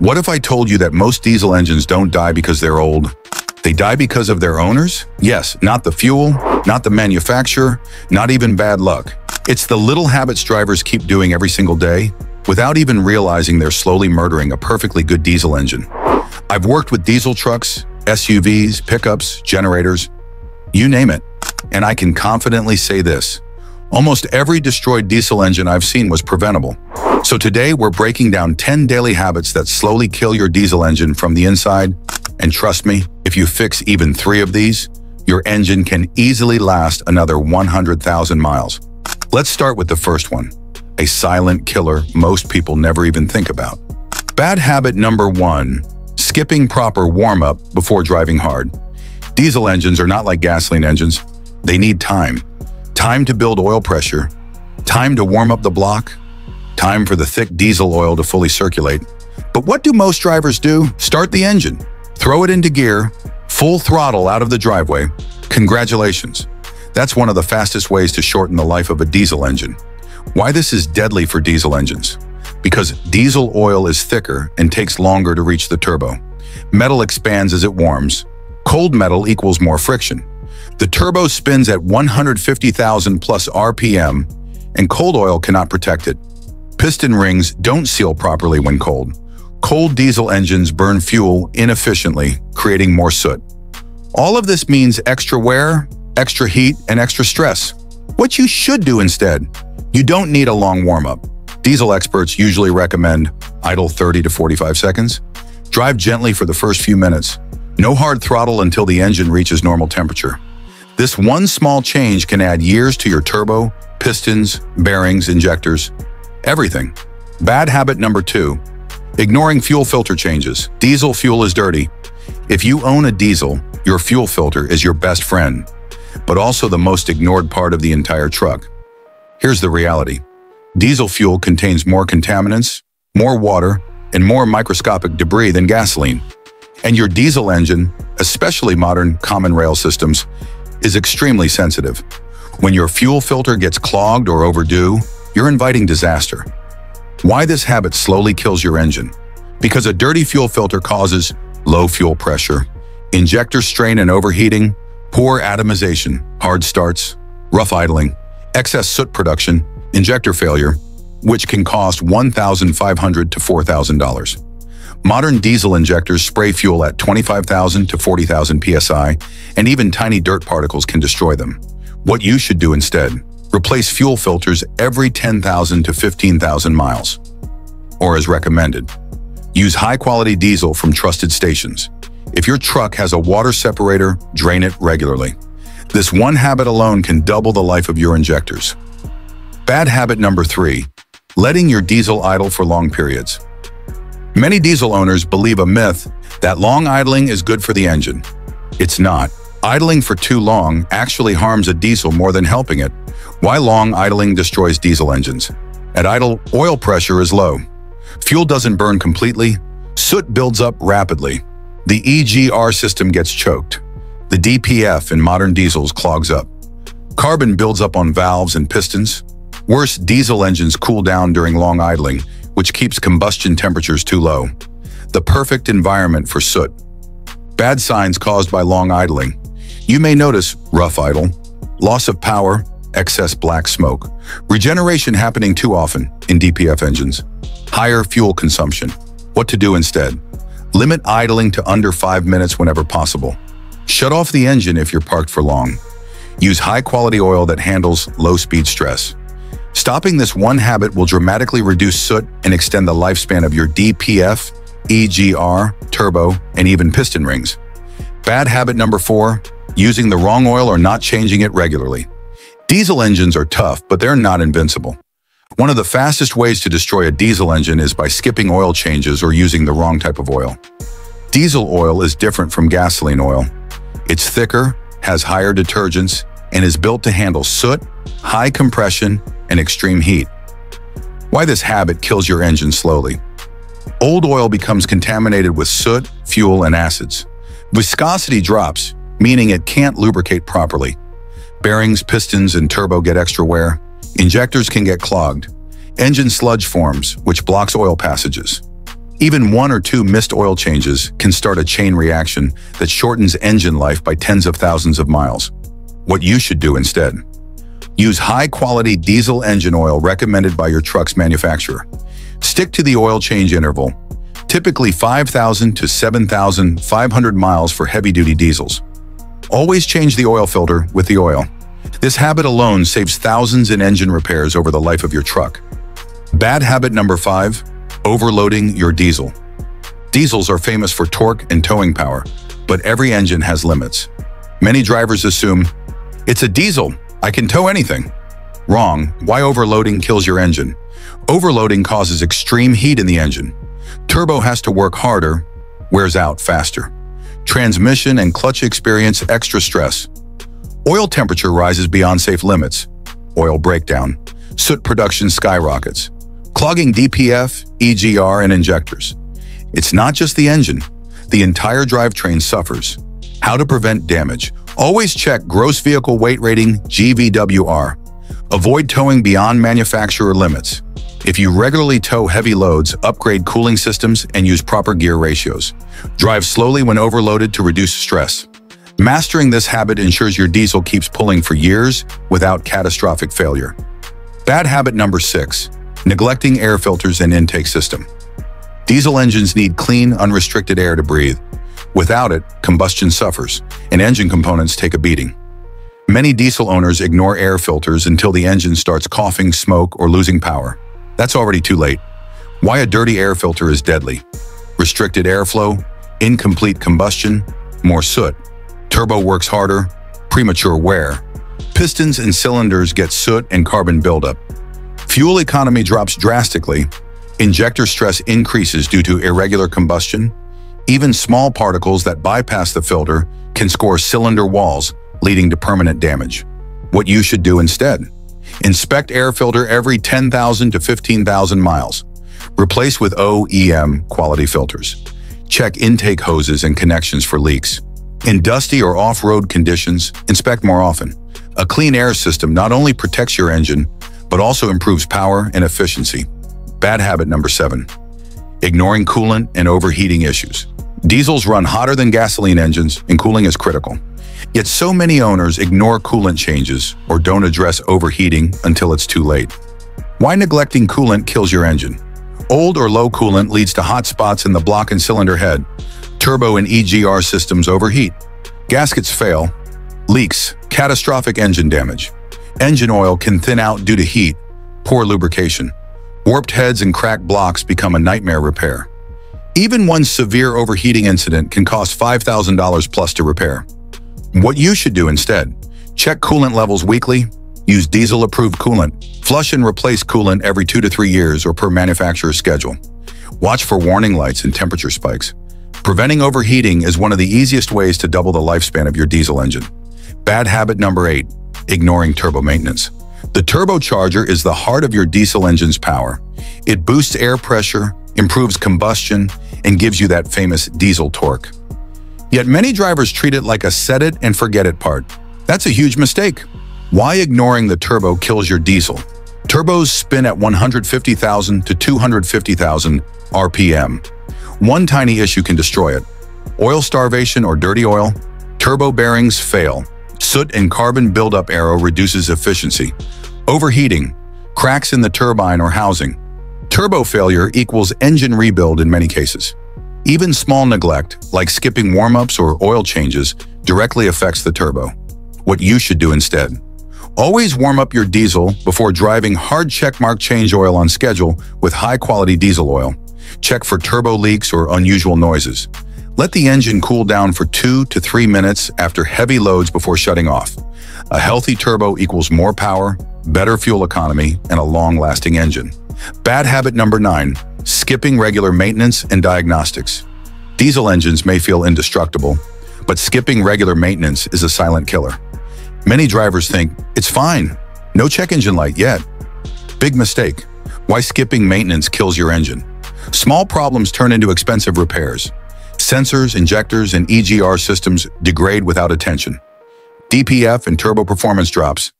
What if I told you that most diesel engines don't die because they're old? They die because of their owners? Yes, not the fuel, not the manufacturer, not even bad luck. It's the little habits drivers keep doing every single day without even realizing they're slowly murdering a perfectly good diesel engine. I've worked with diesel trucks, SUVs, pickups, generators, you name it, and I can confidently say this. Almost every destroyed diesel engine I've seen was preventable. So today we're breaking down 10 daily habits that slowly kill your diesel engine from the inside. And trust me, if you fix even three of these, your engine can easily last another 100,000 miles. Let's start with the first one, a silent killer most people never even think about. Bad habit number one, skipping proper warm-up before driving hard. Diesel engines are not like gasoline engines. They need time time to build oil pressure, time to warm up the block, time for the thick diesel oil to fully circulate. But what do most drivers do? Start the engine, throw it into gear, full throttle out of the driveway. Congratulations. That's one of the fastest ways to shorten the life of a diesel engine. Why this is deadly for diesel engines? Because diesel oil is thicker and takes longer to reach the turbo. Metal expands as it warms. Cold metal equals more friction. The turbo spins at 150,000 plus RPM, and cold oil cannot protect it. Piston rings don't seal properly when cold. Cold diesel engines burn fuel inefficiently, creating more soot. All of this means extra wear, extra heat, and extra stress. What you should do instead, you don't need a long warm-up. Diesel experts usually recommend idle 30 to 45 seconds. Drive gently for the first few minutes. No hard throttle until the engine reaches normal temperature. This one small change can add years to your turbo, pistons, bearings, injectors, everything. Bad habit number two, ignoring fuel filter changes. Diesel fuel is dirty. If you own a diesel, your fuel filter is your best friend, but also the most ignored part of the entire truck. Here's the reality. Diesel fuel contains more contaminants, more water, and more microscopic debris than gasoline. And your diesel engine, especially modern common rail systems, is extremely sensitive. When your fuel filter gets clogged or overdue, you're inviting disaster. Why this habit slowly kills your engine? Because a dirty fuel filter causes low fuel pressure, injector strain and overheating, poor atomization, hard starts, rough idling, excess soot production, injector failure, which can cost $1,500 to $4,000. Modern diesel injectors spray fuel at 25,000 to 40,000 psi, and even tiny dirt particles can destroy them. What you should do instead, replace fuel filters every 10,000 to 15,000 miles. Or as recommended, use high-quality diesel from trusted stations. If your truck has a water separator, drain it regularly. This one habit alone can double the life of your injectors. Bad habit number three, letting your diesel idle for long periods. Many diesel owners believe a myth that long idling is good for the engine. It's not. Idling for too long actually harms a diesel more than helping it. Why long idling destroys diesel engines? At idle, oil pressure is low. Fuel doesn't burn completely. Soot builds up rapidly. The EGR system gets choked. The DPF in modern diesels clogs up. Carbon builds up on valves and pistons. Worse, diesel engines cool down during long idling, which keeps combustion temperatures too low. The perfect environment for soot. Bad signs caused by long idling. You may notice rough idle, loss of power, excess black smoke, regeneration happening too often in DPF engines, higher fuel consumption. What to do instead? Limit idling to under five minutes whenever possible. Shut off the engine if you're parked for long. Use high-quality oil that handles low-speed stress. Stopping this one habit will dramatically reduce soot and extend the lifespan of your DPF, EGR, turbo, and even piston rings. Bad habit number four, using the wrong oil or not changing it regularly. Diesel engines are tough, but they're not invincible. One of the fastest ways to destroy a diesel engine is by skipping oil changes or using the wrong type of oil. Diesel oil is different from gasoline oil. It's thicker, has higher detergents, and is built to handle soot, high compression, and extreme heat. Why this habit kills your engine slowly. Old oil becomes contaminated with soot, fuel, and acids. Viscosity drops, meaning it can't lubricate properly. Bearings, pistons, and turbo get extra wear. Injectors can get clogged. Engine sludge forms, which blocks oil passages. Even one or two missed oil changes can start a chain reaction that shortens engine life by tens of thousands of miles. What you should do instead. Use high-quality diesel engine oil recommended by your truck's manufacturer. Stick to the oil change interval, typically 5,000 to 7,500 miles for heavy-duty diesels. Always change the oil filter with the oil. This habit alone saves thousands in engine repairs over the life of your truck. Bad habit number five, overloading your diesel. Diesels are famous for torque and towing power, but every engine has limits. Many drivers assume, it's a diesel, I can tow anything. Wrong, why overloading kills your engine? Overloading causes extreme heat in the engine. Turbo has to work harder, wears out faster. Transmission and clutch experience extra stress. Oil temperature rises beyond safe limits. Oil breakdown. Soot production skyrockets. Clogging DPF, EGR, and injectors. It's not just the engine. The entire drivetrain suffers. How to prevent damage. Always check gross vehicle weight rating GVWR. Avoid towing beyond manufacturer limits. If you regularly tow heavy loads, upgrade cooling systems and use proper gear ratios. Drive slowly when overloaded to reduce stress. Mastering this habit ensures your diesel keeps pulling for years without catastrophic failure. Bad habit number six, neglecting air filters and intake system. Diesel engines need clean, unrestricted air to breathe. Without it, combustion suffers, and engine components take a beating. Many diesel owners ignore air filters until the engine starts coughing smoke or losing power. That's already too late. Why a dirty air filter is deadly. Restricted airflow, incomplete combustion, more soot. Turbo works harder, premature wear. Pistons and cylinders get soot and carbon buildup. Fuel economy drops drastically. Injector stress increases due to irregular combustion. Even small particles that bypass the filter can score cylinder walls, leading to permanent damage. What you should do instead. Inspect air filter every 10,000 to 15,000 miles. Replace with OEM quality filters. Check intake hoses and connections for leaks. In dusty or off-road conditions, inspect more often. A clean air system not only protects your engine, but also improves power and efficiency. Bad habit number seven, ignoring coolant and overheating issues. Diesels run hotter than gasoline engines and cooling is critical. Yet so many owners ignore coolant changes or don't address overheating until it's too late. Why neglecting coolant kills your engine? Old or low coolant leads to hot spots in the block and cylinder head. Turbo and EGR systems overheat. Gaskets fail. Leaks, catastrophic engine damage. Engine oil can thin out due to heat, poor lubrication. Warped heads and cracked blocks become a nightmare repair. Even one severe overheating incident can cost $5,000 plus to repair. What you should do instead, check coolant levels weekly, use diesel-approved coolant, flush and replace coolant every two to three years or per manufacturer's schedule. Watch for warning lights and temperature spikes. Preventing overheating is one of the easiest ways to double the lifespan of your diesel engine. Bad habit number eight, ignoring turbo maintenance. The turbocharger is the heart of your diesel engine's power. It boosts air pressure, improves combustion, and gives you that famous diesel torque. Yet many drivers treat it like a set it and forget it part. That's a huge mistake. Why ignoring the turbo kills your diesel? Turbos spin at 150,000 to 250,000 RPM. One tiny issue can destroy it. Oil starvation or dirty oil, turbo bearings fail. Soot and carbon buildup arrow reduces efficiency. Overheating, cracks in the turbine or housing. Turbo failure equals engine rebuild in many cases. Even small neglect, like skipping warm-ups or oil changes, directly affects the turbo. What you should do instead. Always warm up your diesel before driving hard checkmark change oil on schedule with high-quality diesel oil. Check for turbo leaks or unusual noises. Let the engine cool down for two to three minutes after heavy loads before shutting off. A healthy turbo equals more power, better fuel economy, and a long-lasting engine. Bad habit number nine, skipping regular maintenance and diagnostics. Diesel engines may feel indestructible, but skipping regular maintenance is a silent killer. Many drivers think, it's fine, no check engine light yet. Big mistake. Why skipping maintenance kills your engine? Small problems turn into expensive repairs. Sensors, injectors, and EGR systems degrade without attention. DPF and turbo performance drops.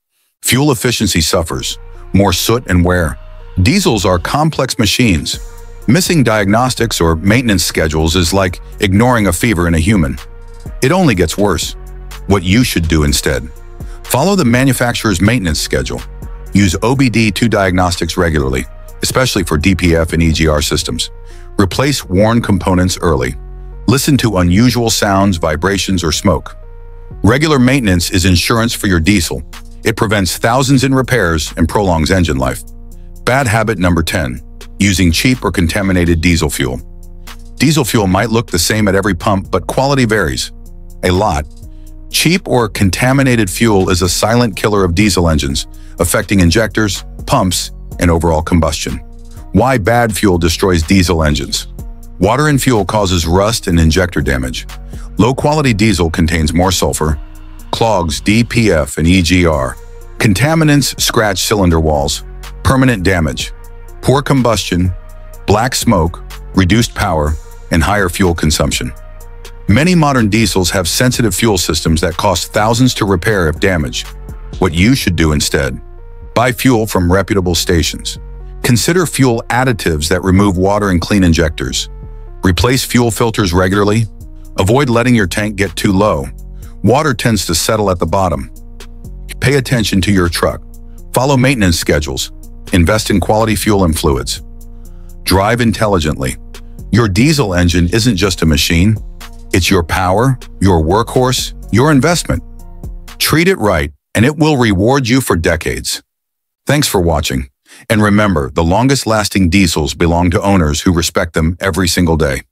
Fuel efficiency suffers. More soot and wear. Diesels are complex machines. Missing diagnostics or maintenance schedules is like ignoring a fever in a human. It only gets worse. What you should do instead. Follow the manufacturer's maintenance schedule. Use OBD2 diagnostics regularly, especially for DPF and EGR systems. Replace worn components early. Listen to unusual sounds, vibrations, or smoke. Regular maintenance is insurance for your diesel. It prevents thousands in repairs and prolongs engine life. Bad habit number 10 using cheap or contaminated diesel fuel. Diesel fuel might look the same at every pump, but quality varies. A lot. Cheap or contaminated fuel is a silent killer of diesel engines, affecting injectors, pumps, and overall combustion. Why bad fuel destroys diesel engines. Water and fuel causes rust and injector damage. Low-quality diesel contains more sulfur, clogs DPF and EGR. Contaminants scratch cylinder walls, permanent damage, poor combustion, black smoke, reduced power, and higher fuel consumption. Many modern diesels have sensitive fuel systems that cost thousands to repair if damaged. What you should do instead, buy fuel from reputable stations. Consider fuel additives that remove water and clean injectors. Replace fuel filters regularly. Avoid letting your tank get too low. Water tends to settle at the bottom. Pay attention to your truck. Follow maintenance schedules. Invest in quality fuel and fluids. Drive intelligently. Your diesel engine isn't just a machine. It's your power, your workhorse, your investment. Treat it right, and it will reward you for decades. Thanks for watching. And remember, the longest-lasting diesels belong to owners who respect them every single day.